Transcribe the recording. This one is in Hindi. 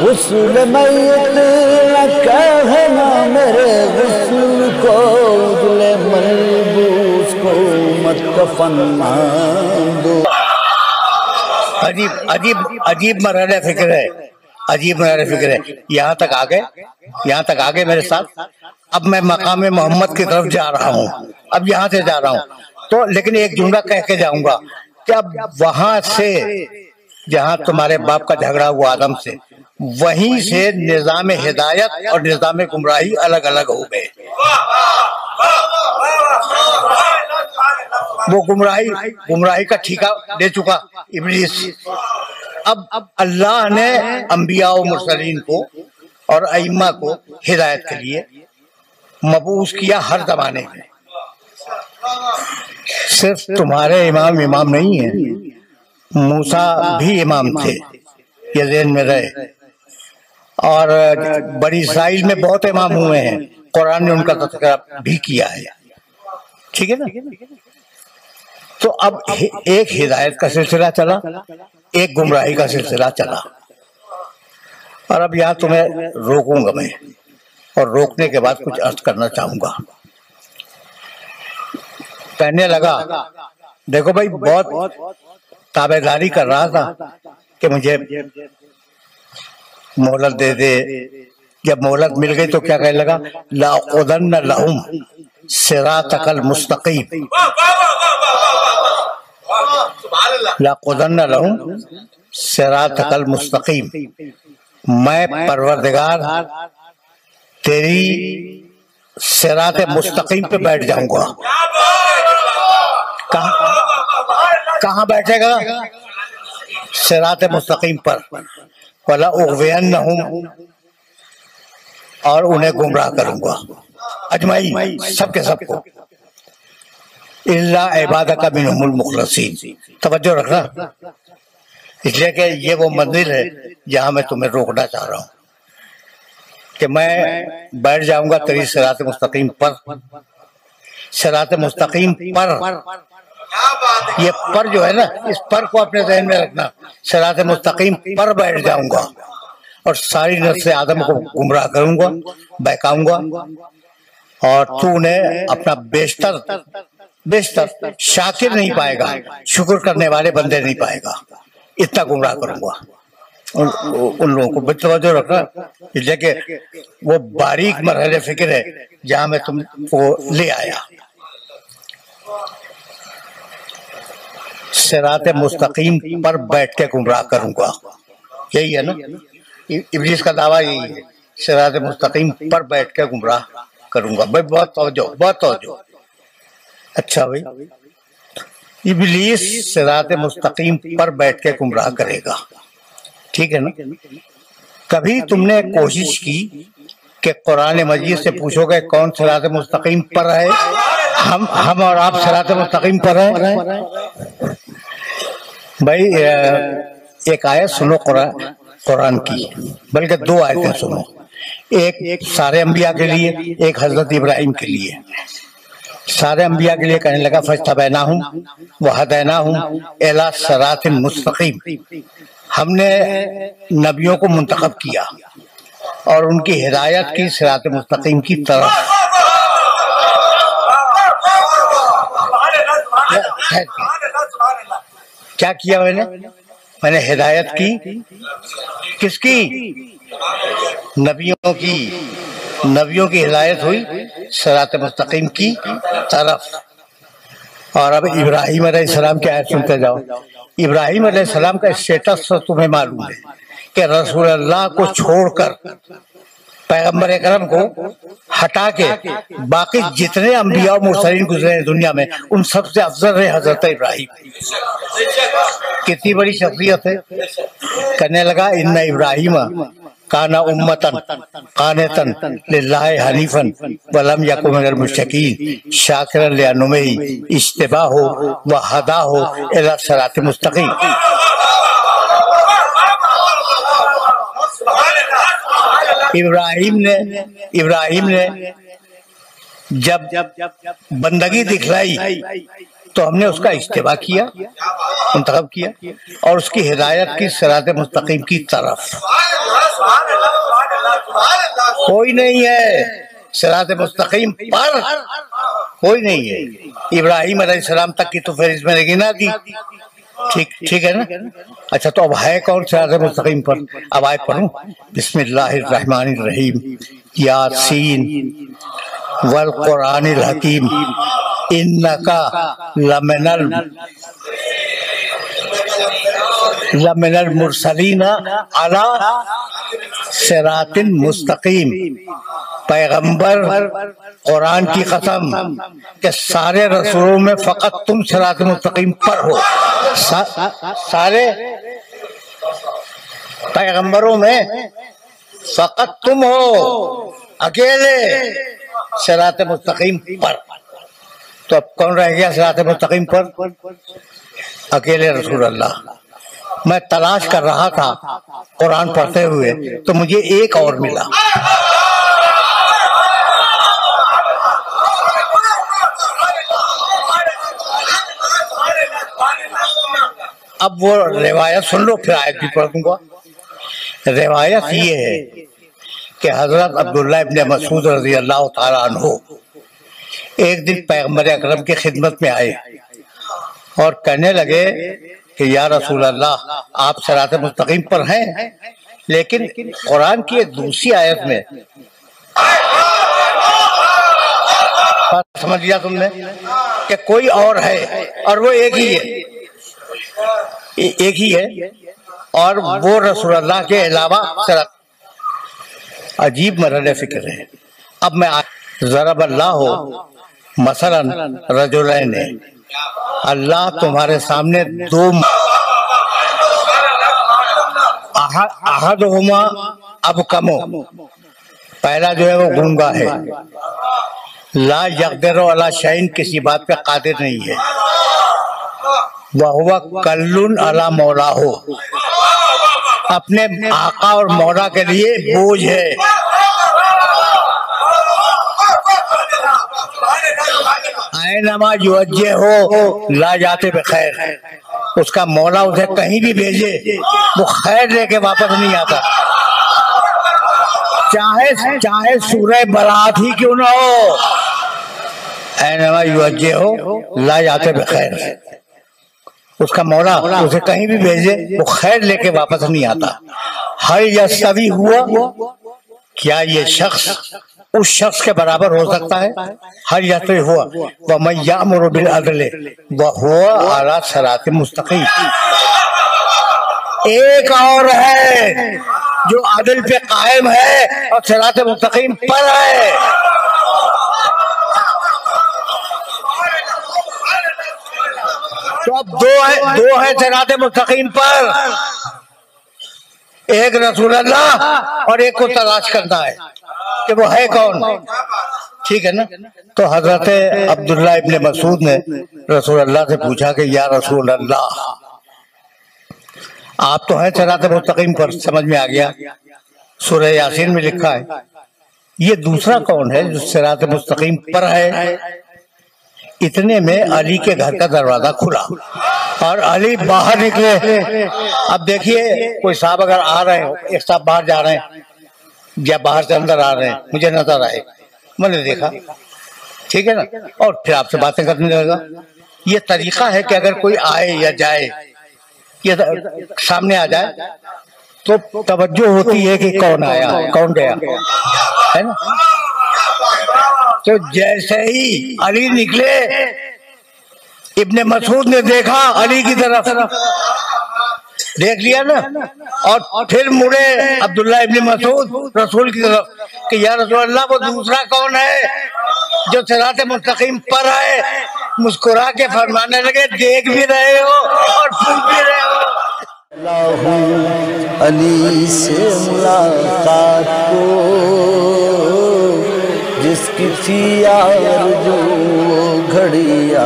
गुस्ल मैत कहना मेरे गुस्ल को। उजले मलबूस को मत कफन दो। अजीब अजीब अजीब मरहल फ़िक्र है। अजीब मरहल फ़िक्र है। यहाँ तक आ गए। यहाँ तक आ गए मेरे साथ। अब मैं मकाम मोहम्मद की तरफ़ जा रहा हूँ। अब यहाँ से जा रहा हूँ। तो लेकिन एक जुमला कह के जाऊँगा कि अब वहाँ से, जहाँ तुम्हारे बाप का झगड़ा हुआ आदम से वहीं से निज़ाम हिदायत और निज़ाम गुमराही अलग अलग हो गए वो गुमराही गुमराही का ठीका दे चुका इबलीस। अब अब अल्लाह ने अंबिया और मुरसलीन को और अइम्मा को हिदायत के लिए मबूस किया हर जमाने में। सिर्फ़ तुम्हारे इमाम इमाम नहीं है मूसा भी इमाम थे ये जेन में रहे। और बड़ी इसराइल में बहुत इमाम हुए हैं। कुरान ने उनका तस्करा भी किया है। ठीक है ना? तो अब एक हिदायत का सिलसिला चला एक गुमराही का सिलसिला चला। और अब यहाँ तुम्हें रोकूँगा मैं और रोकने के बाद कुछ अर्थ करना चाहूँगा। कहने लगा देखो भाई बहुत ताबेदारी कर रहा था कि मुझे मोहलत दे दे। जब मोहलत मिल गई तो क्या कहने लगा? लाउदन लहुम सिरातकल मुस्तकीम। लाउदन लहुम सिरातकल मुस्तकीम। मैं परवरदिगार, तेरी सिरात मुस्तकीम पे बैठ जाऊँगा। कहाँ बैठेगा? सिरात मुस्तकीम पर। वला उगवेन और उन्हें गुमराह करूँगा। अजमाई, सबके सबको। इल्ला इबादत का बिनमुल मुखलसीन। तवज्जो रखना। इसलिए कि ये वो मंदिर है, जहाँ मैं तुम्हें रोकना चाह रहा हूँ। कि मैं बैठ जाऊँगा तेरी सरात मुस्तकीम पर। सरात मुस्तकीम पर ये पर जो है ना इस पर को अपने जहन में रखना। सरात मुस्तकीम पर बैठ जाऊँगा और सारी नस्ल आदम को गुमराह करूँगा बहकाऊँगा। और तू उन्हें अपना बेशतर बेशतर शाकिर नहीं पाएगा शुक्र करने वाले बंदे नहीं पाएगा। इतना गुमराह करूँगा। उन, उन लोगों को तवज्जो रखना। इसलिए वो बारीक मरहले फ़िक्र है जहाँ मैं तुमको ले आया। सिरात मुस्तकीम पर बैठ के गुमराह करूँगा। यही है ना? इब्लीस का दावा यही है। सिरात मुस्तकीम पर बैठ के गुमराह करूँगा। भाई, बहुत तवज्जो बहुत तवज्जो। अच्छा भाई, इब्लीस सिरात मुस्तकीम पर बैठ के गुमराह करेगा। ठीक है ना? कभी तुमने कोशिश की कि कुरान मजीद से पूछोगे कौन सिरात मुस्तकीम पर है? हम हम और आप सिरात मुस्तकीम पर है? भाई एक आयत सुनो कुरान कुरान की। बल्कि दो आयतें सुनो। एक एक सारे अंबिया के लिए एक हज़रत इब्राहिम के लिए। सारे अंबिया के लिए कहने लगा फस्तबैना हूँ वहदैना हूँ एला सरात मुस्तकीम। हमने नबियों को मुंतखब किया और उनकी हिदायत की सरात मुस्तकीम की तरफ़। क्या किया मैंने? मैंने हिदायत की। किसकी? नबियों की। नबियों की हिदायत हुई, सरात मुस्तकीम की तरफ़। और अब इब्राहिम सलाम की आयत सुनते जाओ। इब्राहिम सलाम का स्टेटस तो तुम्हें मालूम है कि रसूल अल्लाह को छोड़कर पैगंबर करम को हटा के बाकी जितने अम्बिया और गुजरे हैं दुनिया में, उन सबसे अफजल है हज़रत इब्राहिम। कितनी बड़ी शख्सियत है। कहने लगा इन इब्राहिम काना उम्मतन, कानतन हनीफन, वलम यकुम मिनल मुशकिन लिअनुमही इज्तिबा हो व हदा हो इला सरात मुस्तकीम। इब्राहिम ने इब्राहिम ने जब बंदगी दिखलाई तो हमने उसका इस्तेवा किया, मुंतखब किया, और उसकी हिदायत की सरात मुस्तकीम की तरफ़। कोई नहीं है सरात मुस्तकीम पर, कोई नहीं है। इब्राहिम सलाम तक की तो फिर इसमें गिना दी। ठीक ठीक है ना? अच्छा तो अब है कौन सिरात मुस्तकीम पर? अब आए पढ़ूं? बिस्मिल्लाहिर्रहमानिर्रहीम। यासीन वल कुरानिल हकीम। इन्नका लमिनल लमिनल मुरसलीन अला सिरातिन मुस्तकीम। पैगंबर कुरान की कसम के सारे रसूलों में फकत तुम सरात मुस्तकीम पर हो। सा, सारे पैगंबरों में फकत तुम हो अकेले सिरात मुस्तकीम पर। तो अब कौन रह गया सिरात मुस्तकीम पर? अकेले रसूल अल्लाह। मैं तलाश कर रहा था कुरान पढ़ते हुए तो मुझे एक और मिला। अब वो रिवायत सुन लो फिर आयत भी पढ़ दूँगा। रिवायत ये है कि हज़रत अब्दुल्ला इब्ने मसूद रज़ी अल्लाह तहो एक दिन पैगंबर अकरम की खिदमत में आए और कहने लगे कि या रसूल अल्लाह आप सरात मुस्तकीम पर हैं लेकिन कुरान की एक दूसरी आयत में समझ लिया तुमने कि कोई और है और वो एक ही है। एक ही है। और वो रसूल अल्लाह के अलावा अजीब मरल फ़िक्र है। अब मैं जरब अल्लाह हो, मसलन रजुलैन अल्लाह तुम्हारे सामने दो अहद अब कमो पहला जो है वो गुंगा है। ला यकदर अला शाइन किसी बात पे कादिर नहीं है। वह कल्लुन अला मौला हो अपने आका और मौला के लिए बोझ है। आए नमा युवजे हो, ला जाते बखैर उसका मौला उसे कहीं भी भेजे, वो खैर लेके वापस नहीं आता। चाहे चाहे सूरह बरात ही क्यों ना हो। ऐनमा युवजे हो, ला जाते बखैर उसका मौला उसे कहीं भी भेजे वो खैर लेके वापस नहीं आता। हर सभी हुआ क्या ये शख्स उस शख्स के बराबर हो सकता है? हर यात्री हुआ। वह मैया मुरबिल अदले वह हुआ आला सरात मुस्तकीम। एक और है जो आदिल पे कायम है और सरात मुस्तकीम पर है। तो अब दो है दो है सरात मुस्तकीम पर। एक रसूल अल्लाह और एक को तलाश करना है कि वो है कौन? ठीक है ना? तो हज़रत अब्दुल्ला इब्ने मसूद ने रसूल अल्लाह से पूछा कि, या रसूल अल्लाह आप तो हैं सरात मुस्तकीम पर। समझ में आ गया। सूरह यासीन में लिखा है, ये दूसरा कौन है जो सरात मुस्तकीम पर है? इतने में अली के घर का दरवाज़ा खुला और अली बाहर निकले। अब देखिए, कोई साहब अगर आ रहे हो, एक साहब बाहर जा रहे हैं, या बाहर से अंदर आ रहे हैं, मुझे नज़र आए, मैंने देखा। ठीक है ना? और फिर आपसे बातें करने लगेगा ये तरीका है कि अगर कोई आए या जाए, ये सामने आ जाए तो तवज्जो होती है कि कौन आया, कौन गया। है ना? तो जैसे ही अली निकले, इब्ने मसूद ने देखा अली की तरफ़। देख लिया ना? और फिर मुड़े अब्दुल्ला इब्ने मसूद, रसूल की तरफ़, कि या रसूल अल्लाह वो दूसरा कौन है जो सिरात मुस्तकीम पर आए? मुस्कुरा के फरमाने लगे, देख भी रहे हो और सुन भी रहे हो। अली से मुलाकात को किसी यार जो घड़िया